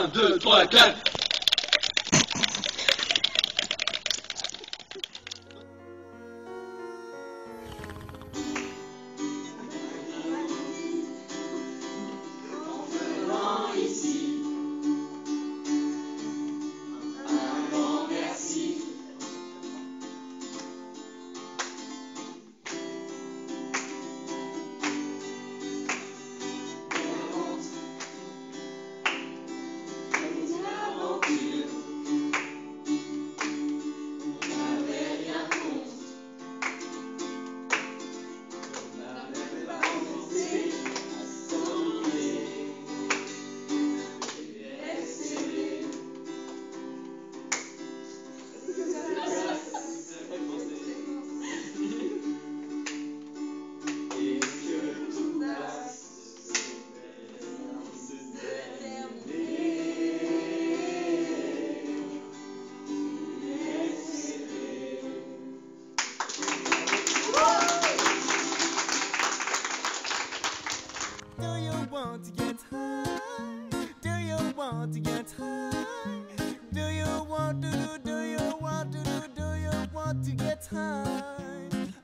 1, 2, 3, 4. want to get high?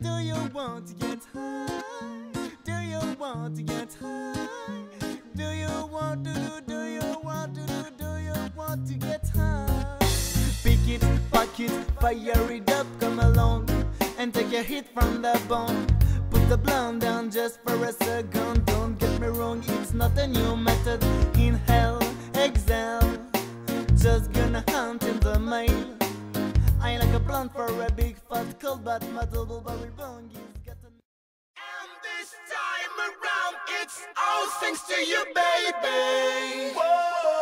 Do you want to get high? Do you want to get high? Do you want to do? Do you want to do? Do you want to get high? Pick it, pack it, fire it up, come along and take a hit from the bone. Put the blunt down just for a second. Don't get me wrong, it's not a new got my double barrel bongies, got a... And this time around, it's all thanks to you, baby. Whoa.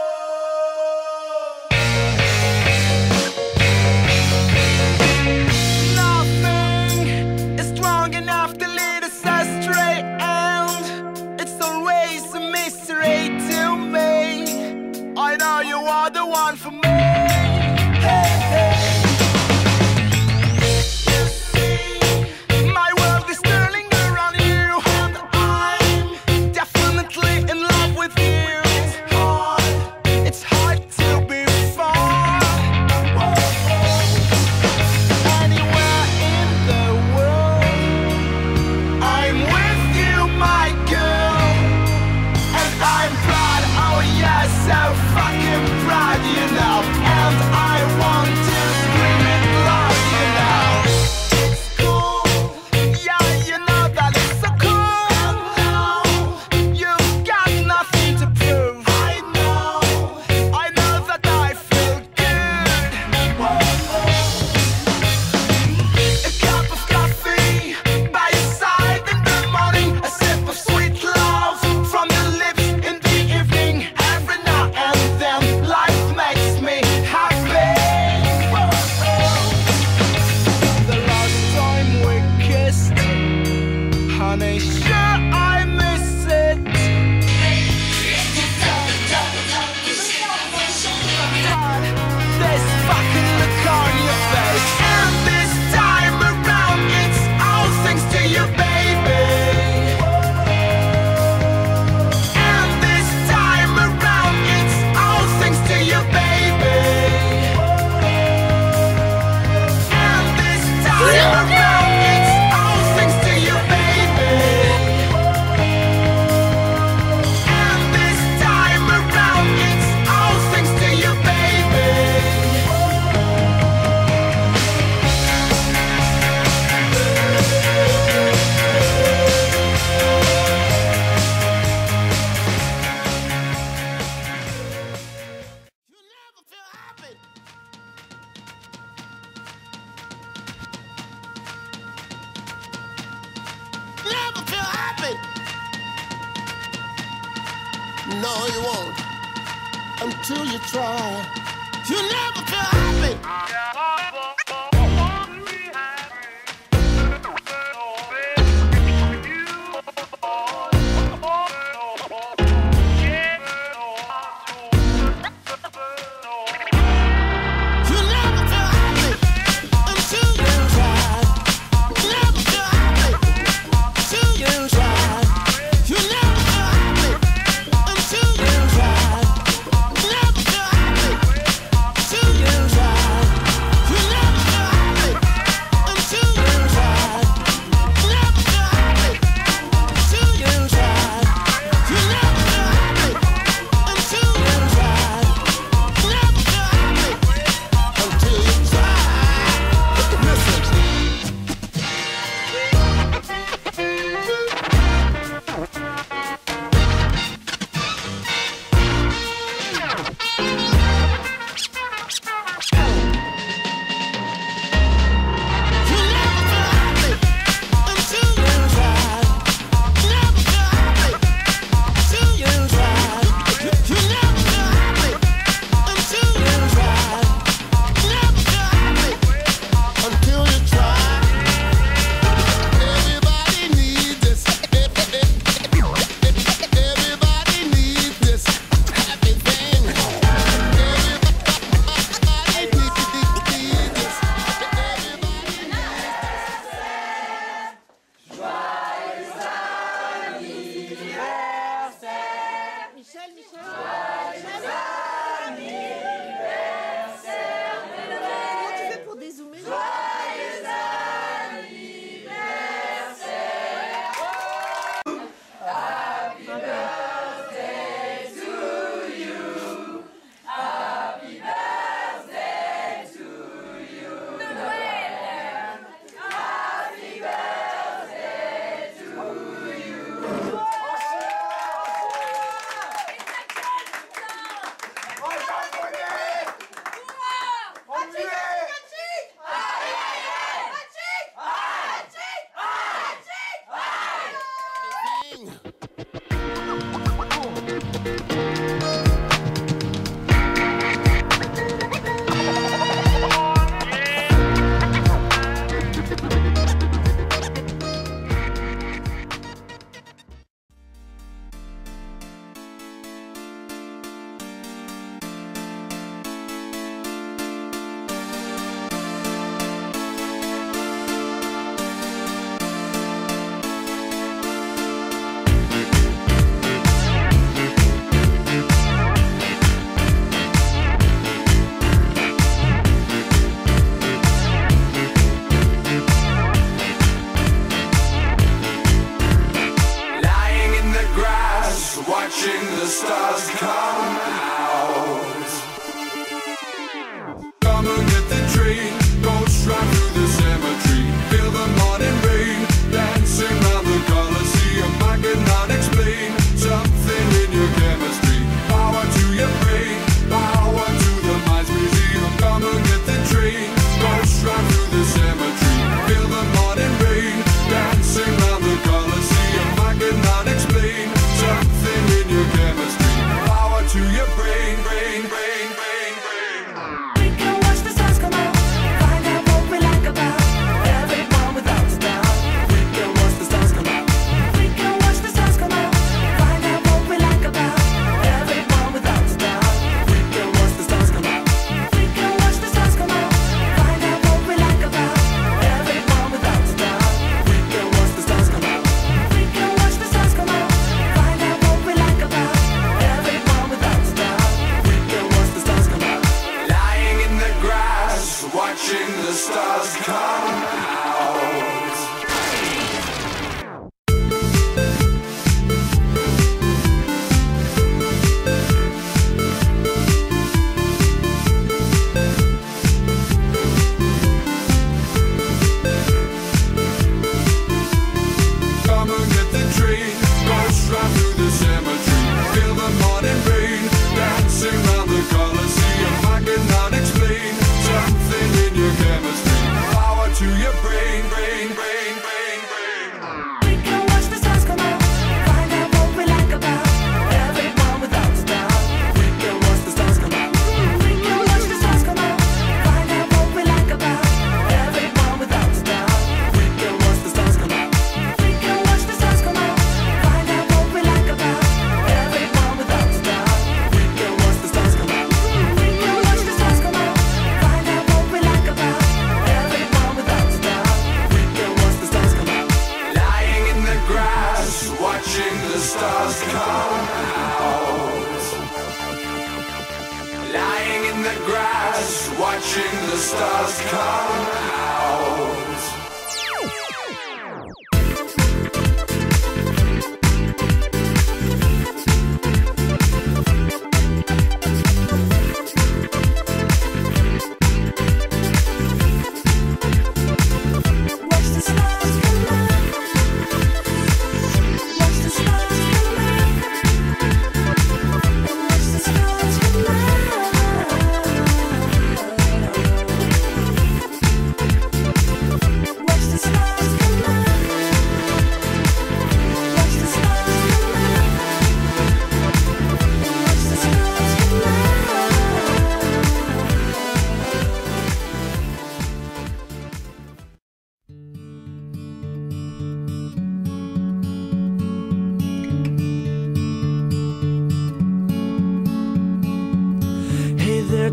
stars come.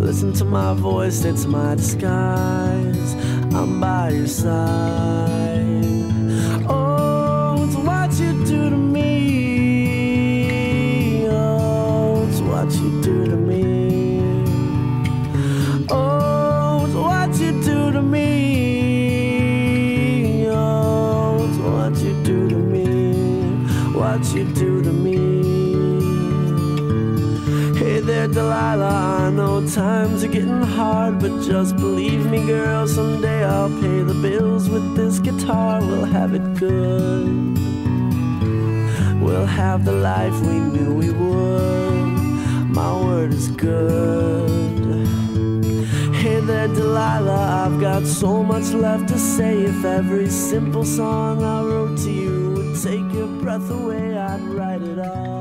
Listen to my voice, it's my disguise. I'm by your side. We'll have it good. We'll have the life we knew we would. My word is good. Hey there, Delilah. I've got so much left to say. If every simple song I wrote to you would take your breath away, I'd write it all.